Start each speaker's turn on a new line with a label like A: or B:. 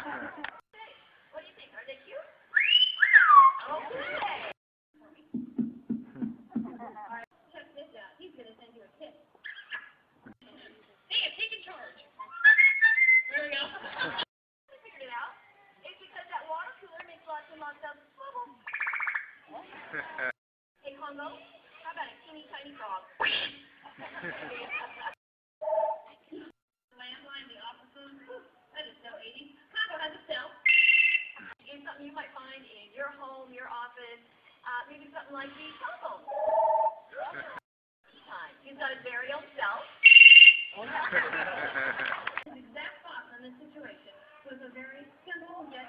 A: what do you think? Are they cute? Okay.
B: Check this out. He's going to send you a kiss. Hey, take in charge. There we go. I
A: figured it out. It's because that water cooler makes lots and lots of bubbles. hey, Congo, how about a teeny tiny frog? your home, your office, uh, maybe something like the telephone. He's got his very own self.
B: his exact thoughts in this situation was a very simple yet